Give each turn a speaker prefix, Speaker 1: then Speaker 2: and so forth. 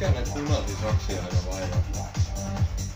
Speaker 1: Mitkä ne punaiset asiaa ja vaivat?